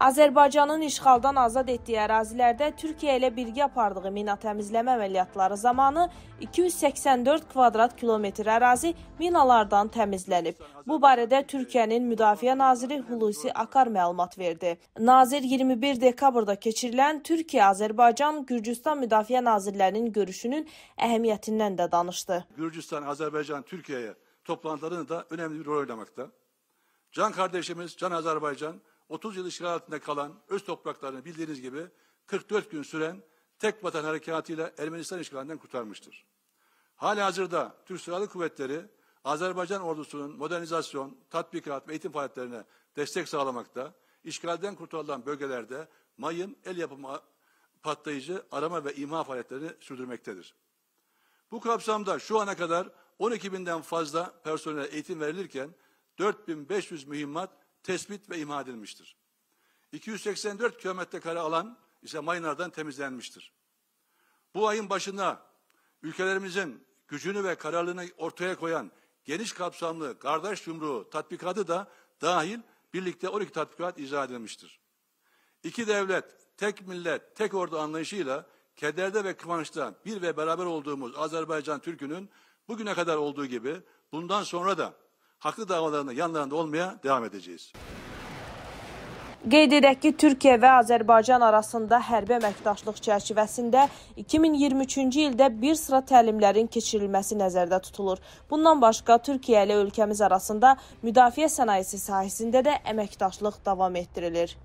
Azərbaycanın işğaldan azad etdiyi ərazilərdə Türkiyə ilə birgə apardığı mina təmizləmə əməliyyatları zamanı 284 kvadrat kilometr ərazi minalardan təmizlənib. Bu barədə Türkiyənin Müdafiə naziri Hulusi Akar məlumat verdi. Nazir 21 dekabrda keçirilən Türkiyə-Azərbaycan Gürcüstan Müdafiə nazirlərinin görüşünün əhəmiyyətindən də danışdı. Gürcistan, Azerbaycan, Türkiye'ye toplantılarında da önemli bir rol oynamakta. Can kardeşimiz, Can Azerbaycan, 30 yıl işgal altında kalan öz topraklarını bildiğiniz gibi 44 gün süren tek vatan harekatıyla Ermenistan işgalinden kurtarmıştır. Hali hazırda Türk Silahlı Kuvvetleri Azerbaycan ordusunun modernizasyon, tatbikat ve eğitim faaliyetlerine destek sağlamakta, işgalden kurtarılan bölgelerde mayın, el yapımı patlayıcı arama ve imha faaliyetlerini sürdürmektedir. Bu kapsamda şu ana kadar 12 binden fazla personel eğitim verilirken 4500 mühimmat tespit ve imha edilmiştir. 284 kilometre kare alan ise mayınlardan temizlenmiştir. Bu ayın başında ülkelerimizin gücünü ve kararlılığını ortaya koyan geniş kapsamlı kardeş yumruğu tatbikatı da dahil birlikte 12 tatbikat icra edilmiştir. İki devlet, tek millet, tek ordu anlayışıyla kederde ve kıvançta bir ve beraber olduğumuz Azerbaycan Türk'ünün bugüne kadar olduğu gibi bundan sonra da haklı davalarında yanlarında olmaya devam edeceğiz. Qeyd edək ki, Türkiyə və Azərbaycan arasında hərbi əməkdaşlıq çərçivəsində 2023-cü ildə bir sıra təlimlərin keçirilməsi nəzərdə tutulur. Bundan başqa Türkiyə ilə ölkəmiz arasında müdafiə sənayesi sahəsində də əməkdaşlıq davam etdirilir.